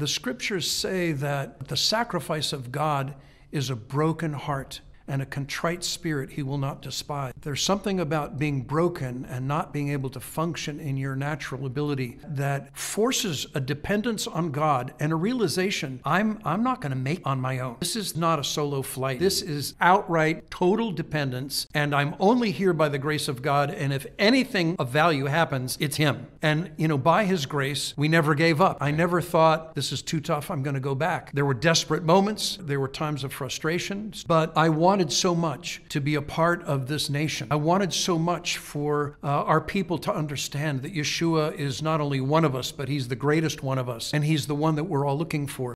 The scriptures say that the sacrifice of God is a broken heart and a contrite spirit he will not despise. There's something about being broken and not being able to function in your natural ability that forces a dependence on God and a realization I'm I'm not going to make on my own. This is not a solo flight. This is outright total dependence and I'm only here by the grace of God and if anything of value happens, it's him. And you know, by his grace, we never gave up. I never thought this is too tough, I'm going to go back. There were desperate moments, there were times of frustration, but I wanted wanted so much to be a part of this nation. I wanted so much for uh, our people to understand that Yeshua is not only one of us, but he's the greatest one of us, and he's the one that we're all looking for.